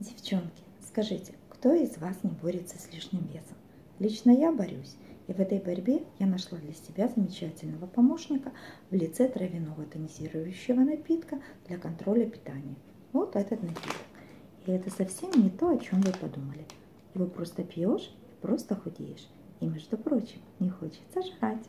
Девчонки, скажите, кто из вас не борется с лишним весом? Лично я борюсь. И в этой борьбе я нашла для себя замечательного помощника в лице травяного тонизирующего напитка для контроля питания. Вот этот напиток. И это совсем не то, о чем вы подумали. Его просто пьешь и просто худеешь. И, между прочим, не хочется жрать.